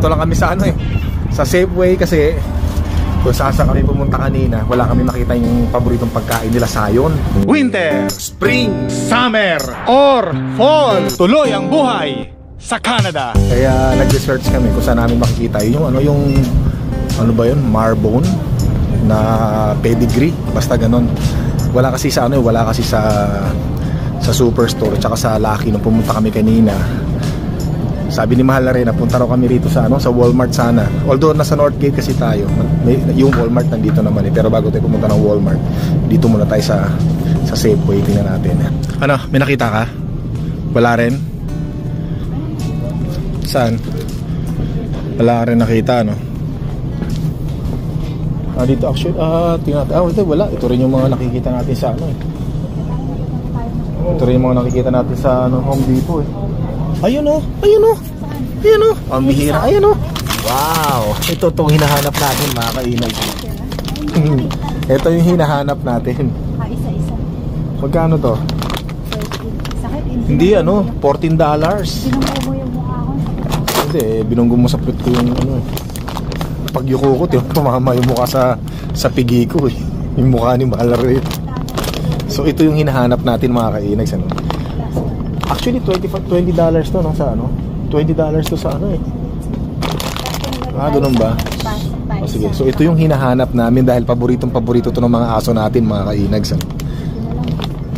to. Ito lang kami sa ano eh. Sa Safeway kasi kung saan kami pumunta kanina, wala kami makita yung paboritong pagkain nila sayon. Winter, Spring, Summer, or Fall. Tuloy ang buhay sa Canada. Kaya nag-research kami kung saan namin makikita yung ano yung ano ba yun, marbone na pedigree, basta ganon. Wala kasi sa ano, eh, wala kasi sa sa superstore tsaka sa Lucky nung pumunta kami kanina. Sabi ni Mahal na rin, napunta raw kami rito sa ano, sa Walmart sana. Although nasa Northgate kasi tayo, may, yung Walmart nandito naman eh. Pero bago tayo pumunta ng Walmart, dito muna tayo sa sa Safeway tingnan natin. Ano, may nakita ka? Wala rin? Saan? Wala rin nakita, no? Ah, dito actually, ah, tingnan natin. Ah, wala, wala. Ito rin yung mga nakikita natin sa ano eh. Ito rin yung mga nakikita natin sa ano, Home Depot eh. Ayun oh, ayun oh. Ayun oh. Ang bihira, ayun oh. Wow, ito tong hinahanap natin mga kainag. ito yung hinahanap natin. Ah, isa-isa. Magkano to? Hindi ano, 14 dollars. Sinumuha mo yung mukha ko. Hindi, eh, binunggo mo sa ko yung ano eh. Pag yuko ko, tumama yung mukha sa, sa pigi ko eh. Yung mukha ni Mallory. So ito yung hinahanap natin mga kainags. Ano? Actually, 25, 20 dollars to no, sa ano? 20 dollars to sa ano eh. Ah, ganun ba? O, sige, so ito yung hinahanap namin dahil paboritong paborito to ng mga aso natin mga kainags. Ano?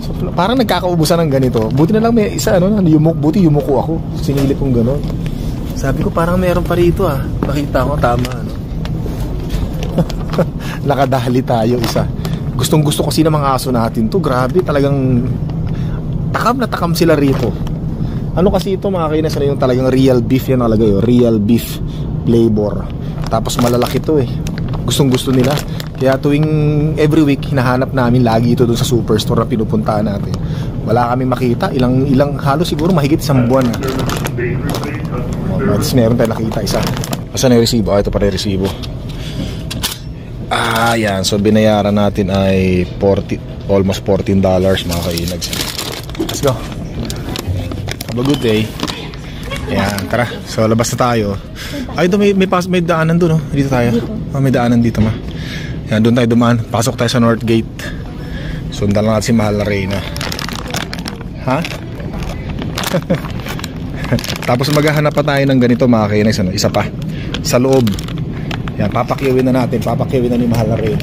So, parang nagkakaubusan ng ganito. Buti na lang may isa, ano, yumuk, buti yumuko ako. Sinilip kong gano'n. Sabi ko parang meron pa rito ah. Nakita ko tama ano. Nakadali tayo isa. Gustong gusto kasi ng mga aso natin to. Grabe talagang takam na takam sila rito. Ano kasi ito mga kainas na yung talagang real beef yan talaga yun. Real beef flavor. Tapos malalaki to eh. Gustong gusto nila. Kaya tuwing every week hinahanap namin lagi ito dun sa superstore na pinupuntahan natin. Wala kami makita. Ilang ilang halos siguro mahigit isang buwan na. Oh, Tapos meron tayo nakita isa. Asan na yung resibo? Ah, ito pa yung resibo. Ah, yan. So, binayaran natin ay 40, almost 14 dollars mga kainags. Let's go. Have a good day. Yan, tara. So, labas na tayo. Ay, ito may, may, pas, may daanan doon, oh. Dito tayo. Ah, may daanan dito, ma. Yan, doon tayo dumaan. Pasok tayo sa North Gate. Sundan lang natin si Mahal na Reyna. Ha? Tapos maghahanap pa tayo ng ganito mga kainis, ano? Isa pa. Sa loob. Yan, papakiwin na natin. Papakiwin na ni Mahal na Reyna.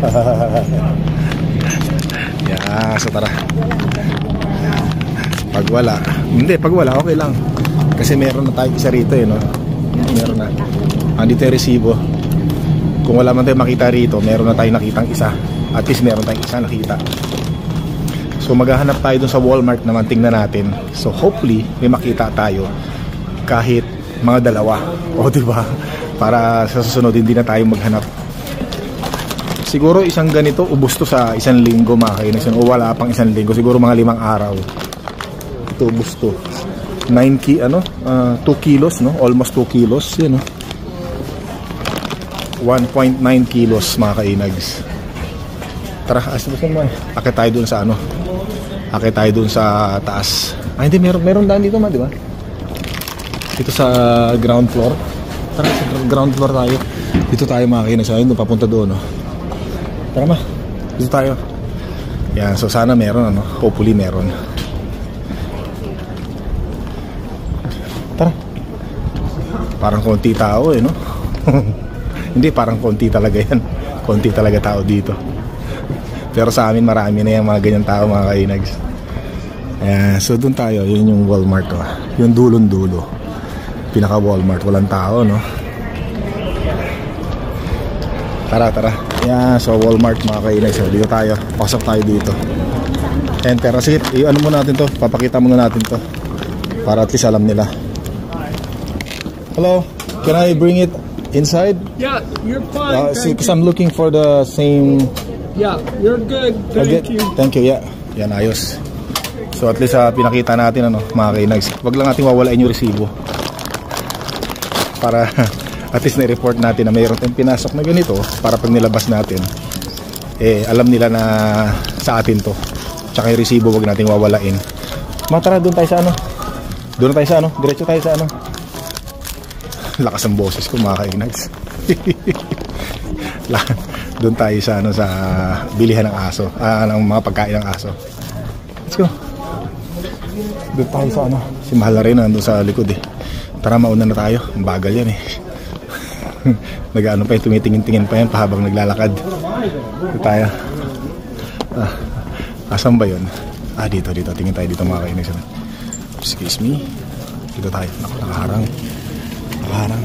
Yan, so tara. Pag wala. Hindi, pag wala, okay lang. Kasi meron na tayo isa rito eh, no? Meron na. Andito yung resibo. Kung wala man tayo makita rito, meron na tayo nakitang isa. At least meron tayong isa nakita. So maghahanap tayo dun sa Walmart naman tingnan natin. So hopefully may makita tayo kahit mga dalawa. O di ba? Para sa susunod hindi na tayo maghanap. Siguro isang ganito ubos to sa isang linggo mga kainis. O wala pang isang linggo. Siguro mga limang araw. Ito ubos to. 9 ki ano? 2 kilos no? Almost 2 kilos. Yan no? 1.9 kilos mga kainags. Tara, asubusin mo eh. Akit tayo dun sa ano. Akit tayo dun sa taas. Ah, hindi, meron, meron daan dito ma, di ba? Dito sa ground floor. Tara, sa ground floor tayo. Dito tayo mga kainags. Ayun, papunta doon, no? Tara ma. Dito tayo. Yan, so sana meron, ano? Hopefully meron. Tara. Parang konti tao eh, no? Hindi, parang konti talaga yan. Konti talaga tao dito. Pero sa amin marami na yung mga ganyan tao mga kainags. Ayan, so doon tayo, yun yung Walmart oh. Yung dulon dulo. Pinaka Walmart, walang tao no. Tara, tara. Ayan, so Walmart mga kainags. So, dito tayo, pasok tayo dito. Enter, kasi i-ano mo natin to, papakita muna natin to. Para at least alam nila. Hello, can I bring it inside? Yeah, you're fine. Uh, because I'm looking for the same. Yeah, you're good. Thank Okay. you. Thank you, yeah. Yan, ayos. So at least uh, pinakita natin ano, mga kainags. Wag lang natin wawalain yung resibo. Para at least na-report natin na mayroon tayong pinasok na ganito para pag nilabas natin, eh alam nila na sa atin to. Tsaka yung resibo wag nating wawalain. Matara doon tayo sa ano? Doon tayo sa ano, diretso tayo sa ano. Lakas ang boses ko mga kainags. Doon tayo sa ano sa bilihan ng aso, ah, ng mga pagkain ng aso. Let's go. Doon tayo sa ano, si Mahal na rin nandun sa likod eh. Tara mauna na tayo, ang bagal yan eh. Nag-ano pa yun, tumitingin-tingin pa yan pahabang naglalakad. Doon tayo. Ah, asan ba yun? Ah, dito, dito. Tingin tayo dito mga kainis. Excuse me. Dito tayo. Naku, nakaharang. Nakaharang.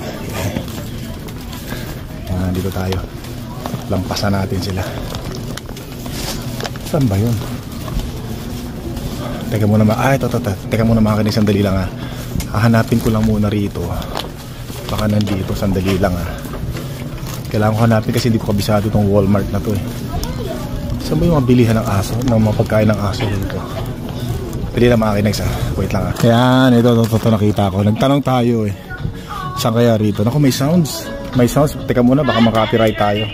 Ah, dito tayo. Lampasan natin sila. Saan ba yun? Teka muna ma... Ah, ito, ito, ito. Teka muna mga kainis. Sandali lang ah. Hahanapin ko lang muna rito. Baka nandito. Sandali lang ah. Kailangan ko hanapin kasi hindi ko kabisado itong Walmart na to eh. Saan ba yung mga bilihan ng aso? Ng mga pagkain ng aso dito? Pwede na makinig sa. Wait lang ah. Yan, ito, ito, ito, ito, nakita ko. Nagtanong tayo eh. Saan kaya rito? Naku, may sounds. May sounds. Teka muna, baka makapiright tayo.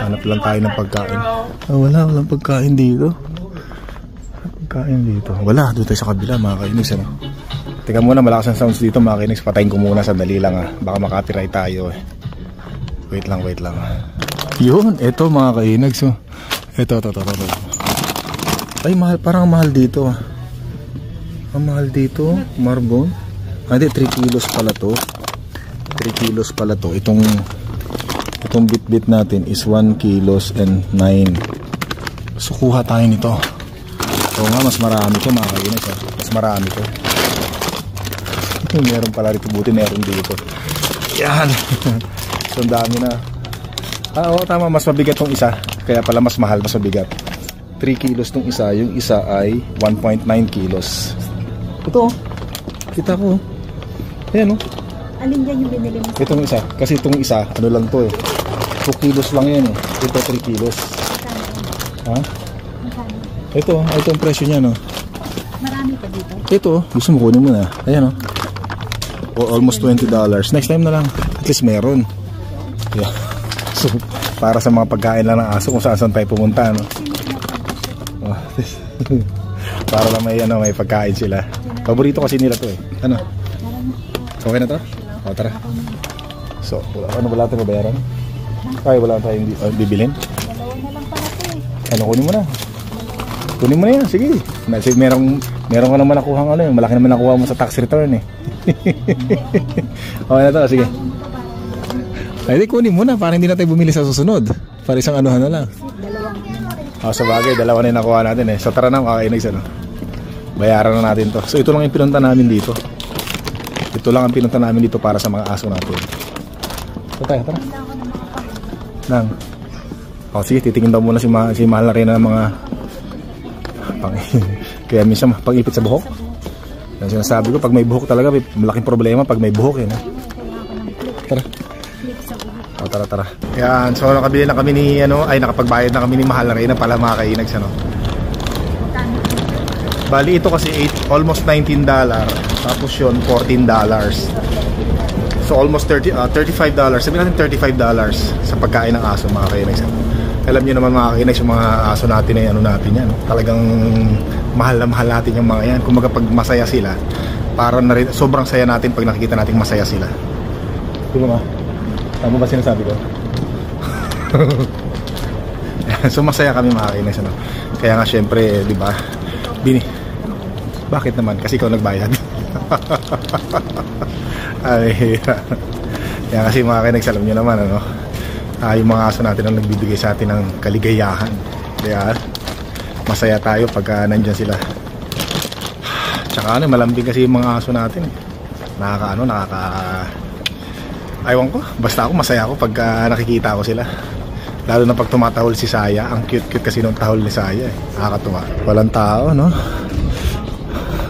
Hanap lang tayo ng pagkain. Oh, wala, walang pagkain dito. Pagkain dito. Wala, tayo sa kabila, mga kainis. Ano? Teka muna, malakas ang sounds dito, mga kainis. Patayin ko muna, sandali lang ah. Baka makapiright tayo eh. Wait lang, wait lang. Yun, eto mga kainags. Oh. Eto, eto, eto, eto. Ay, mahal, parang mahal dito. ah. Ang mahal dito, marbon. Ah, hindi, 3 kilos pala to. 3 kilos pala to. Itong, itong bit-bit natin is 1 kilos and 9. So, kuha tayo nito. Oo nga, mas marami to mga kainags. ah. Mas marami to. Meron pala rito, buti meron dito. Yan. so, ang dami na. Ah, oo, tama. Mas mabigat tong isa. Kaya pala mas mahal, mas mabigat. 3 kilos tong isa. Yung isa ay 1.9 kilos. Ito, oh. Kita ko. oh. Ayan, oh. Alin dyan yung binili mo? Itong isa. Kasi itong isa, ano lang to eh. 2 kilos lang yan eh. Ito 3 kilos. Ha? Ito, ah, ito ang presyo niya, no? Marami pa dito. Ito, oh. gusto mo kunin mo na. Ayan, oh. Almost 20 dollars. Next time na lang. At least meron. Yeah. So, para sa mga pagkain lang ng aso kung saan saan tayo pumunta, no? Oh, para lang may, ano, may pagkain sila. Paborito kasi nila to eh. Ano? Okay na to? O, tara. So, wala, ano wala tayong bayaran? Ay, wala tayong uh, bibilin? Dalawa na lang pala to eh. Ano, kunin mo na. Kunin mo na yan, sige. Merong, meron ka naman nakuha ano eh. Malaki naman nakuha mo sa tax return eh. okay na to, sige. Ay, di kunin mo na para hindi na tayo bumili sa susunod. Para isang anuhan na lang. Oh, sa bagay, dalawa na yung nakuha natin eh. So tara na, makakainig ano. Bayaran na natin to. So ito lang yung pinunta namin dito. Ito lang ang pinunta namin dito para sa mga aso natin. So tayo, tara. Nang. Oh, sige, titingin daw muna si, Ma si Mahal na rin ng mga pang Kaya minsan pang-ipit sa buhok. Yan sinasabi ko, pag may buhok talaga, may malaking problema pag may buhok eh. No? Tara. O, tara, tara. Yan, so nakabili na kami ni, ano, ay nakapagbayad na kami ni Mahal na rin na pala mga kainags, ano. Bali, ito kasi 8, almost 19 dollar. Tapos yun, 14 dollars. So almost 30, uh, 35 dollars. Sabihin natin 35 dollars sa pagkain ng aso mga kainags. Alam niyo naman mga kainags yung mga aso natin ay ano natin yan. Talagang mahal na mahal natin yung mga yan. Kung pag masaya sila, para na rin, sobrang saya natin pag nakikita natin masaya sila. Di ba ma? Tama ba sinasabi ko? so masaya kami mga kainis ano? Kaya nga syempre, di ba? Bini. Bakit naman? Kasi ikaw nagbayad. Ay, Kaya kasi mga kainis, alam nyo naman ano? Ah, yung mga aso natin ang nagbibigay sa atin ng kaligayahan. Kaya masaya tayo pagka nandyan sila. Tsaka ano, malambing kasi yung mga aso natin. Nakaka ano, nakaka Aywan ko, basta ako masaya ako pagka nakikita ko sila. Lalo na pag tumatahol si Saya, ang cute-cute kasi nung tahol ni Saya eh. Nakakatuwa. Walang tao, no?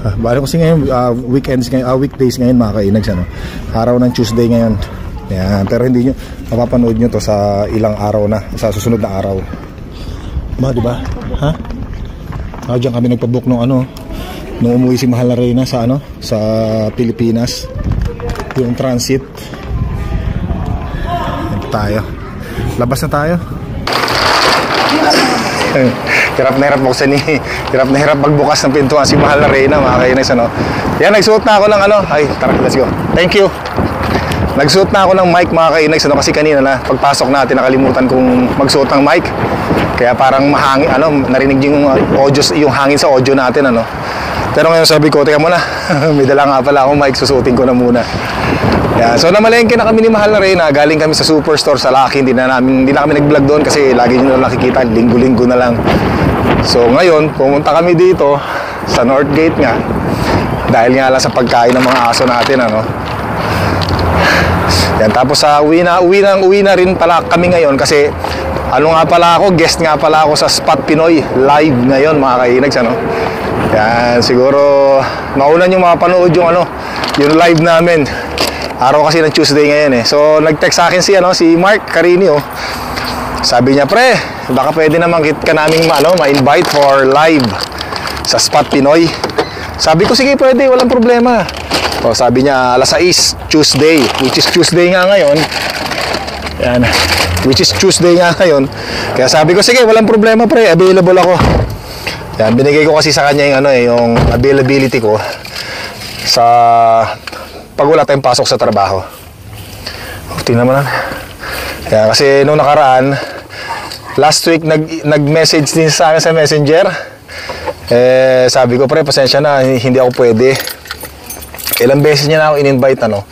Bale kasi ngayon, uh, weekends ngayon, uh, weekdays ngayon mga kainags, ano? Araw ng Tuesday ngayon. Yan, pero hindi nyo, mapapanood nyo to sa ilang araw na, sa susunod na araw. Ba, di ba? Ha? Ah, diyan kami nagpabook nung ano, nung umuwi si Mahal na Reyna sa ano, sa Pilipinas. Yung transit tayo. Labas na tayo. Hirap na hirap buksan ni, hirap na hirap magbukas ng pintuan si Mahal na Reyna, mga kainis, ano. Yan, nagsuot na ako ng ano. Ay, tara, let's go. Thank you. Nagsuot na ako ng mic mga kainags ano kasi kanina na pagpasok natin nakalimutan kong magsuot ng mic. Kaya parang mahangin ano narinig yung uh, audio yung hangin sa audio natin ano. Pero ngayon sabi ko, teka muna, may dala nga pala akong mic, susuotin ko na muna. Yan. So namalengke na kami ni Mahal na Reyna, galing kami sa Superstore sa Lucky, hindi na namin hindi na kami nag-vlog doon kasi lagi niyo na nakikita, linggo-linggo na lang. So ngayon, pumunta kami dito sa North Gate nga dahil nga lang sa pagkain ng mga aso natin ano. Yan, tapos sa uwi na, uwi na, uwi na rin pala kami ngayon kasi ano nga pala ako, guest nga pala ako sa Spot Pinoy live ngayon mga kainags ano. Yan, siguro mauna nyo mapanood yung ano, yung live namin. Araw kasi ng Tuesday ngayon eh. So nag-text sa akin si ano, si Mark Carinio. Sabi niya, "Pre, baka pwede naman kit ka naming ano, ma-invite for live sa Spot Pinoy." Sabi ko, "Sige, pwede, walang problema." O, sabi niya, alas 6, Tuesday, which is Tuesday nga ngayon. Yan. Which is Tuesday nga ngayon. Kaya sabi ko, sige, walang problema pre, available ako. Yan, binigay ko kasi sa kanya yung ano eh, yung availability ko sa pag wala tayong pasok sa trabaho. O, tingnan mo na. Kaya kasi nung nakaraan, last week nag, nag-message din sa akin sa messenger. Eh, sabi ko, pre, pasensya na, hindi ako pwede. Ilang beses niya na ako in-invite ano.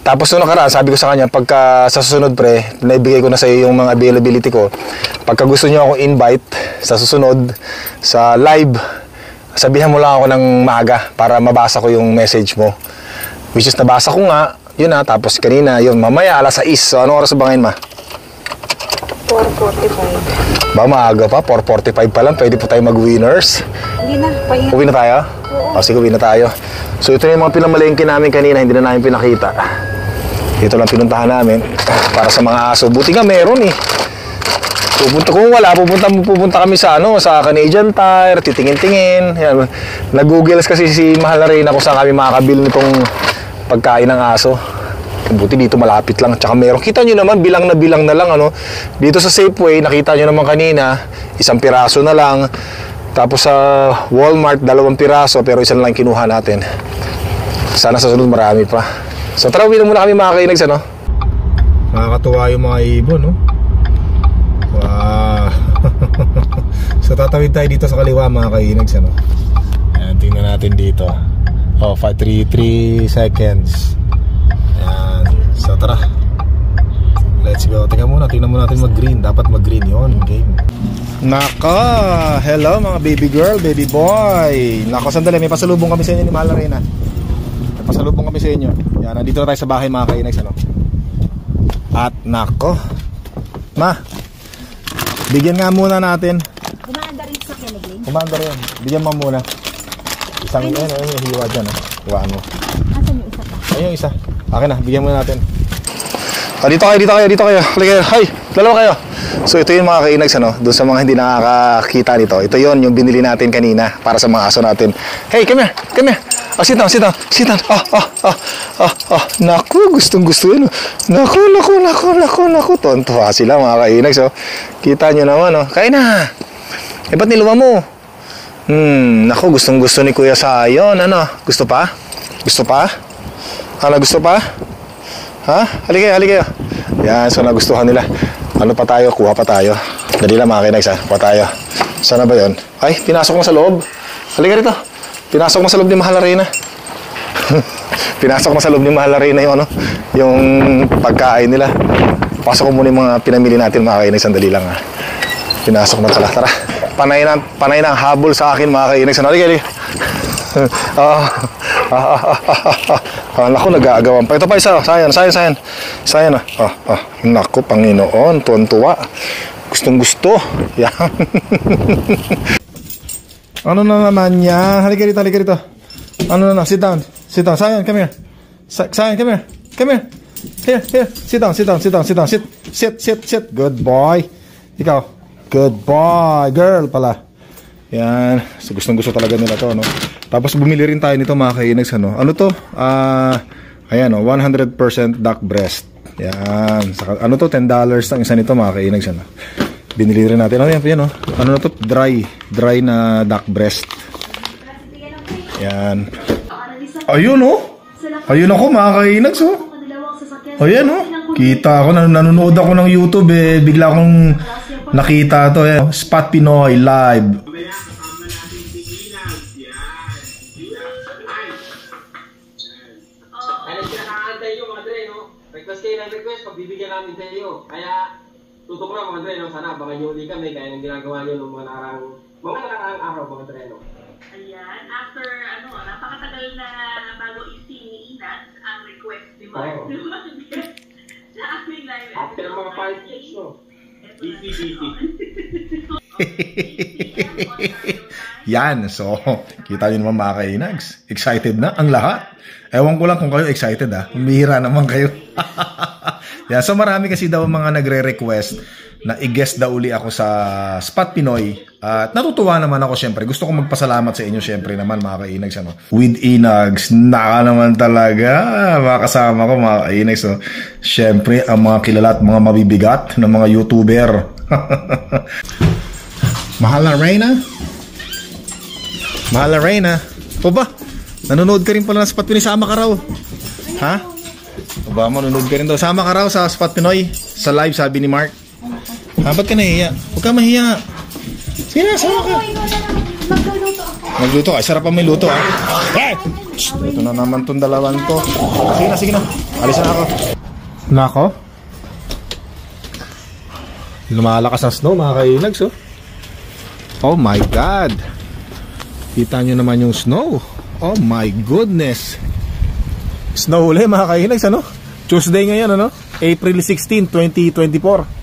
Tapos nung nakaraan, sabi ko sa kanya, pagka sa susunod pre, naibigay ko na sa iyo yung mga availability ko. Pagka gusto niyo ako invite sa susunod, sa live, sabihan mo lang ako ng maaga para mabasa ko yung message mo. Which is nabasa ko nga, yun na, tapos kanina, yun, mamaya alas 6. So, anong oras ba ngayon ma? 4.45. Ba, maaga pa, 4.45 pa lang, pwede po tayo mag-winners. Hindi na, pahinga. Uwi na tayo? Oo. O, sige, uwi na tayo. So, ito na yung mga pinamalengke namin kanina, hindi na namin pinakita. Ito lang pinuntahan namin para sa mga aso. Buti nga meron eh. Pupunta kung wala, pupunta pupunta kami sa ano, sa Canadian Tire, titingin-tingin. Yan. Nag-googles kasi si Mahal na Reyna kung saan kami makakabili nitong pagkain ng aso. Buti dito malapit lang. Tsaka meron. Kita nyo naman, bilang na bilang na lang. Ano? Dito sa Safeway, nakita nyo naman kanina, isang piraso na lang. Tapos sa Walmart, dalawang piraso, pero isa na lang kinuha natin. Sana sa sunod marami pa. So tara, uwi na muna kami mga kainags, ano? Nakakatuwa yung mga ibon, no? Wow! so tatawid tayo dito sa kaliwa mga kainags, ano? Ayan, tingnan natin dito. Oh, 5, 3, 3 seconds. Ayan. So tara. Let's go. Tingnan muna, tingnan muna natin mag-green. Dapat mag-green yon game. Naka! Hello mga baby girl, baby boy. Nako, sandali. May pasalubong kami sa inyo ni Mahal na Reyna. May pasalubong kami sa inyo. Yan, nandito na tayo sa bahay mga kainags, ano? At nako. Ma, bigyan nga muna natin. Kumaanda rin sa kinigling. Kumanda rin. Bigyan mo muna. Isang, ayun, ayun, yung hiwa dyan, oh. Huwaan mo. Asan yung isa pa? Ayun yung isa. Akin na, bigyan muna natin. Ah, dito kayo, dito kayo, dito kayo. Halika kayo. Hi, dalawa kayo. So ito yung mga kainags ano, doon sa mga hindi nakakakita nito. Ito yon yung binili natin kanina para sa mga aso natin. Hey, come here, come here. Oh, sit down, sit down, sit down. Ah, ah, ah, ah, ah. Naku, gustong gusto yun. Naku, naku, naku, naku, naku. Tontuwa sila mga kainags. Oh. Kita nyo naman, oh. Kain na. Eh, ba't niluwa mo? Hmm, naku, gustong gusto ni Kuya Sayon. Ano, gusto pa? Gusto pa? Ano, gusto pa? Ha? Halika kayo, halika kayo. Yan, so nagustuhan nila. Ano pa tayo? Kuha pa tayo. Dali lang mga kinags ha. Kuha tayo. Sana ba yon? Ay, pinasok mo sa loob. Halika rito. Pinasok mo sa loob ni Mahal na Reyna. pinasok mo sa loob ni Mahal na Reyna yung ano, yung pagkain nila. Pasok ko muna yung mga pinamili natin mga kinags. Sandali lang ha. Pinasok na pala. Tara. Panay na, panay na ang habol sa akin mga kinags. Halika, halika. Ah, ah, ah, ah, ah, ah. Ah, naku, nag-aagawan pa. Ito pa isa. Sayan, sayan, sayan. Sayan ah. Ah, ah. Naku, Panginoon. Tuwan-tuwa. Gustong gusto. Yan. Ano na naman yan? Halika rito, halika rito. Ano na na? Sit down. Sit down. Sayan, come here. Sayan, come here. Come here. Here, here. Sit down, sit down, sit down, sit down. Sit, sit, sit, sit. Good boy. Ikaw. Good boy. Girl pala. Yan. So gustong gusto talaga nila to, no? Tapos bumili rin tayo nito mga kainags, ano? Ano to? Ah, ayan, oh, 100% duck breast. Yan. Saka, ano to? $10 ang isa nito mga kainags, ano? Binili rin natin. Ano yan? Ano na to? Dry. Dry na duck breast. Yan. Ayun oh. Ayun ako mga kainags oh. Ayan oh. Kita ako. Nan nanonood ako ng YouTube eh. Bigla akong nakita to eh. Spot Pinoy live. Ulit kami kaya nang ginagawa nyo ng mga nakarang, mga nakarang araw mga Dre, no? Ayan, after ano, napakatagal na bago isi ni Inas ang request ni Mark. Oo. sa aming live After mga 5 years, no? Easy, easy. Yan. So, kita nyo naman mga kainags. Excited na ang lahat. Ewan ko lang kung kayo excited ah. Humihira naman kayo. Yan. So, marami kasi daw mga nagre-request na i-guest daw uli ako sa Spot Pinoy. At natutuwa naman ako syempre. Gusto ko magpasalamat sa inyo syempre naman mga kainags. Ano? With Inags, naka naman talaga. Mga kasama ko mga kainags. So, syempre, ang mga kilala at mga mabibigat ng mga YouTuber. Mahal na Reyna? Mahal na Reyna. O ba? Nanonood ka rin pala ng Spot Pinoy. Sama ka raw. Ha? O ba? Manonood ka rin daw. Sama ka raw sa Spot Pinoy. Sa live, sabi ni Mark. Ha? Ba't ka nahiya? Huwag ka mahiya. Sige na, sama ka. Magluluto ako. Magluto ka. Sarap pa may luto, ha? Eh! Ito na naman tong dalawan to. Sige na, sige na. Alis na ako. Nako. Lumalakas ang snow, mga kainags, oh. Oh my God. Kita nyo naman yung snow. Oh my goodness. Snow ulit, mga kainags, ano? Tuesday ngayon, ano? April 16, 2024.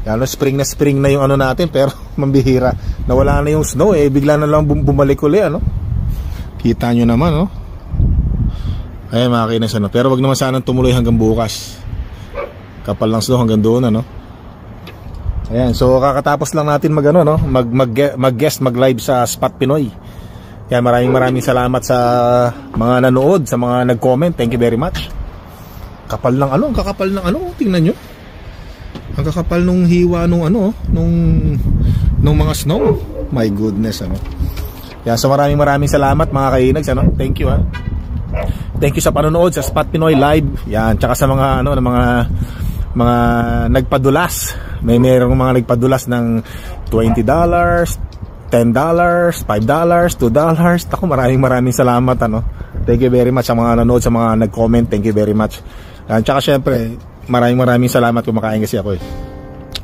Lalo spring na spring na yung ano natin pero mambihira. Nawala na yung snow eh. Bigla na lang bum- bumalik uli ano. Kita nyo naman no. Ay mga kinas ano. Pero wag naman sanang tumuloy hanggang bukas. Kapal lang snow hanggang doon ano. Ayan, so kakatapos lang natin mag ano no, mag mag, mag guest mag live sa Spot Pinoy. Kaya maraming maraming salamat sa mga nanood, sa mga nag-comment. Thank you very much. Kapal ng ano, ang kakapal ng ano, tingnan nyo. Ang kakapal nung hiwa nung ano, nung nung mga snow. My goodness, ano. Yan, so maraming maraming salamat mga kainags, ano. Thank you, ha. Thank you sa panonood sa Spot Pinoy Live. Yan, tsaka sa mga ano, ng mga mga nagpadulas. May merong mga nagpadulas ng $20, $10, $5, $2. Ako maraming maraming salamat ano. Thank you very much sa mga nanood, sa mga nag-comment. Thank you very much. At saka syempre, maraming maraming salamat kumakain kasi ako eh.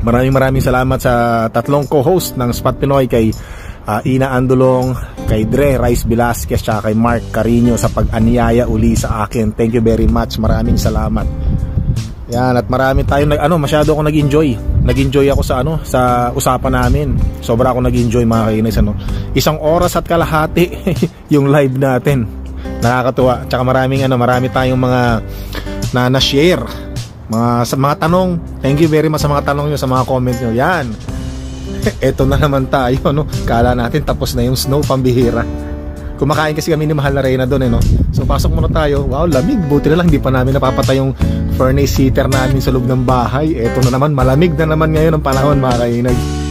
Maraming maraming salamat sa tatlong co-host ng Spot Pinoy kay ah, Ina Andulong, kay Dre Rice Velasquez, tsaka kay Mark Carino sa pag-anyaya uli sa akin. Thank you very much. Maraming salamat. Yan at marami tayong nag ano masyado ako nag-enjoy. Nag-enjoy ako sa ano sa usapan namin. Sobra ako nag-enjoy mga kainis ano. Isang oras at kalahati yung live natin. Nakakatuwa. Tsaka maraming ano, marami tayong mga na na-share. Mga sa mga tanong. Thank you very much sa mga tanong niyo, sa mga comment niyo. Yan. Eto na naman tayo no. Kala natin tapos na yung snow pambihira. Kumakain kasi kami ni Mahal na Reyna doon eh no. So pasok muna tayo. Wow, lamig. Buti na lang hindi pa namin napapatay yung furnace heater namin sa loob ng bahay. Eto na naman, malamig na naman ngayon ang panahon mga kainag.